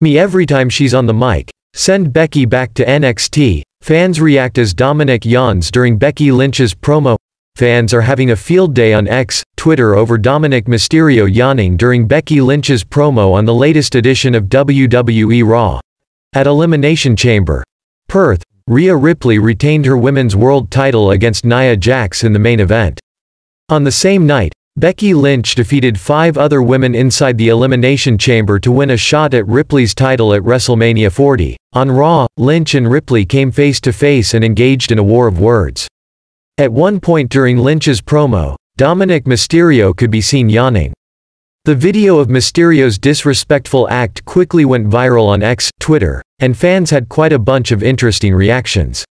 Me every time she's on the mic. Send Becky back to NXT. Fans react as Dominik yawns during Becky Lynch's promo. Fans are having a field day on X, Twitter over Dominik Mysterio yawning during Becky Lynch's promo on the latest edition of WWE Raw. At Elimination Chamber. Perth, Rhea Ripley retained her Women's World title against Nia Jax in the main event. On the same night, Becky Lynch defeated five other women inside the Elimination Chamber to win a shot at Ripley's title at WrestleMania 40. On Raw, Lynch and Ripley came face to face and engaged in a war of words. At one point during Lynch's promo, Dominik Mysterio could be seen yawning. The video of Mysterio's disrespectful act quickly went viral on X, Twitter, and fans had quite a bunch of interesting reactions.